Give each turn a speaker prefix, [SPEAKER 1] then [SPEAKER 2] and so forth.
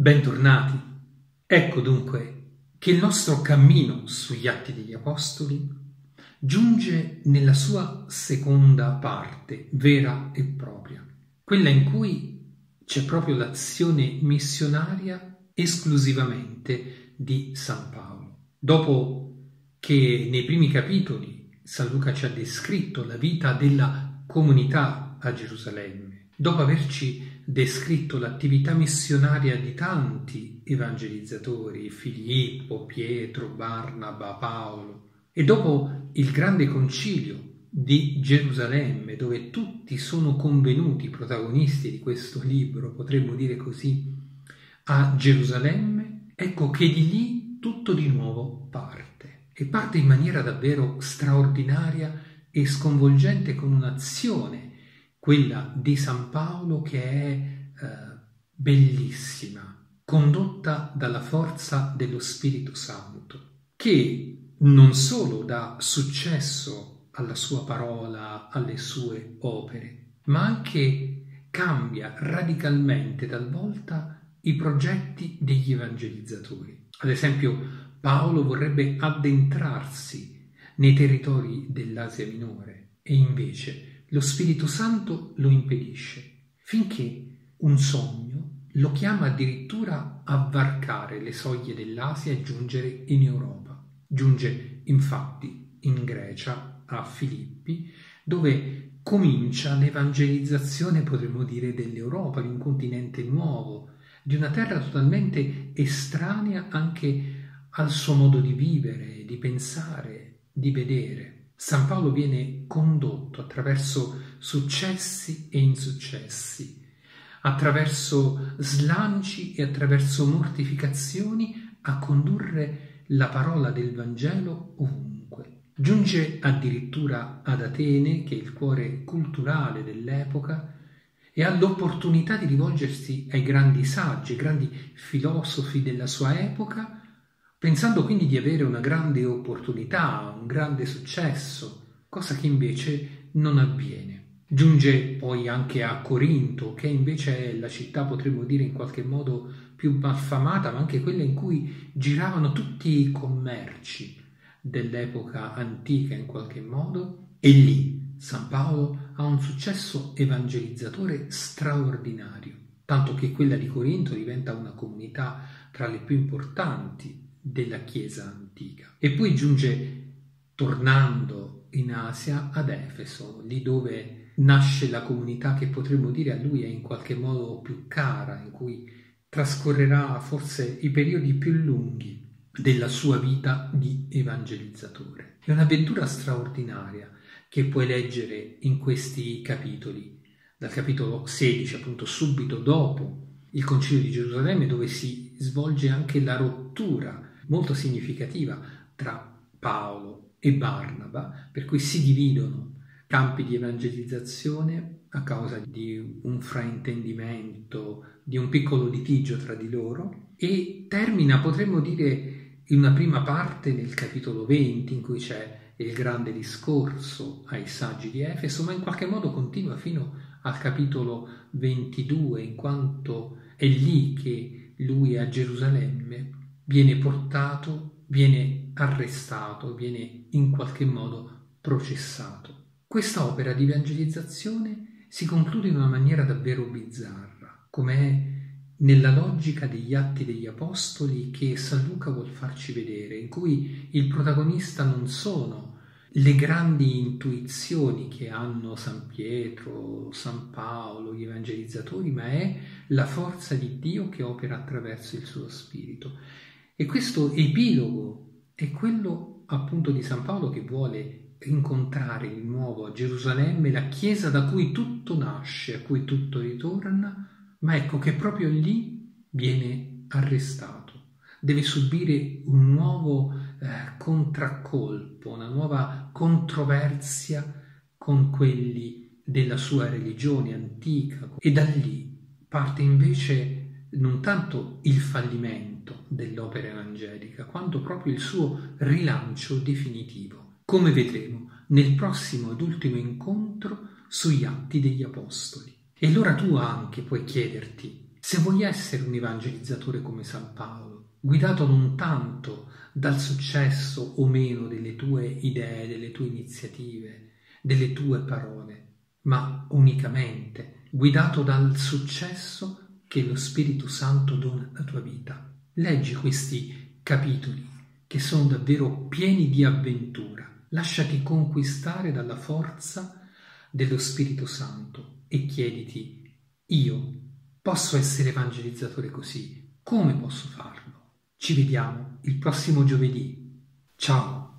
[SPEAKER 1] Bentornati. Ecco dunque che il nostro cammino sugli atti degli Apostoli giunge nella sua seconda parte, vera e propria, quella in cui c'è proprio l'azione missionaria esclusivamente di San Paolo. Dopo che nei primi capitoli San Luca ci ha descritto la vita della comunità a Gerusalemme, dopo averci descritto l'attività missionaria di tanti evangelizzatori, Filippo, Pietro, Barnaba, Paolo, e dopo il grande concilio di Gerusalemme, dove tutti sono convenuti protagonisti di questo libro, potremmo dire così, a Gerusalemme, ecco che di lì tutto di nuovo parte, e parte in maniera davvero straordinaria e sconvolgente con un'azione quella di San Paolo che è eh, bellissima, condotta dalla forza dello Spirito Santo, che non solo dà successo alla sua parola, alle sue opere, ma anche cambia radicalmente talvolta i progetti degli evangelizzatori. Ad esempio, Paolo vorrebbe addentrarsi nei territori dell'Asia minore e invece lo Spirito Santo lo impedisce, finché un sogno lo chiama addirittura a varcare le soglie dell'Asia e giungere in Europa. Giunge infatti in Grecia, a Filippi, dove comincia l'evangelizzazione, potremmo dire, dell'Europa, di un continente nuovo, di una terra totalmente estranea anche al suo modo di vivere, di pensare, di vedere. San Paolo viene condotto attraverso successi e insuccessi, attraverso slanci e attraverso mortificazioni a condurre la parola del Vangelo ovunque. Giunge addirittura ad Atene, che è il cuore culturale dell'epoca, e ha l'opportunità di rivolgersi ai grandi saggi, ai grandi filosofi della sua epoca, pensando quindi di avere una grande opportunità, un grande successo, cosa che invece non avviene. Giunge poi anche a Corinto, che invece è la città, potremmo dire in qualche modo, più malfamata, ma anche quella in cui giravano tutti i commerci dell'epoca antica in qualche modo, e lì San Paolo ha un successo evangelizzatore straordinario, tanto che quella di Corinto diventa una comunità tra le più importanti della Chiesa antica. E poi giunge, tornando in Asia, ad Efeso, lì dove nasce la comunità che potremmo dire a lui è in qualche modo più cara, in cui trascorrerà forse i periodi più lunghi della sua vita di evangelizzatore. È un'avventura straordinaria che puoi leggere in questi capitoli, dal capitolo 16, appunto subito dopo il Concilio di Gerusalemme, dove si svolge anche la rottura molto significativa tra Paolo e Barnaba, per cui si dividono campi di evangelizzazione a causa di un fraintendimento, di un piccolo litigio tra di loro e termina, potremmo dire, in una prima parte nel capitolo 20 in cui c'è il grande discorso ai saggi di Efeso, ma in qualche modo continua fino al capitolo 22, in quanto è lì che lui a Gerusalemme viene portato, viene arrestato, viene in qualche modo processato. Questa opera di evangelizzazione si conclude in una maniera davvero bizzarra, come è nella logica degli atti degli apostoli che San Luca vuol farci vedere, in cui il protagonista non sono le grandi intuizioni che hanno San Pietro, San Paolo, gli evangelizzatori, ma è la forza di Dio che opera attraverso il suo spirito. E questo epilogo è quello appunto di San Paolo che vuole incontrare di nuovo a Gerusalemme la chiesa da cui tutto nasce, a cui tutto ritorna, ma ecco che proprio lì viene arrestato, deve subire un nuovo eh, contraccolpo, una nuova controversia con quelli della sua religione antica. E da lì parte invece non tanto il fallimento, dell'opera evangelica, quanto proprio il suo rilancio definitivo, come vedremo nel prossimo ed ultimo incontro sugli atti degli Apostoli. E allora tu anche puoi chiederti, Se vuoi essere un evangelizzatore come San Paolo, guidato non tanto dal successo o meno delle tue idee, delle tue iniziative, delle tue parole, ma unicamente guidato dal successo che lo Spirito Santo dona alla tua vita. Leggi questi capitoli che sono davvero pieni di avventura. Lasciati conquistare dalla forza dello Spirito Santo e chiediti, io posso essere evangelizzatore così, come posso farlo? Ci vediamo il prossimo giovedì. Ciao!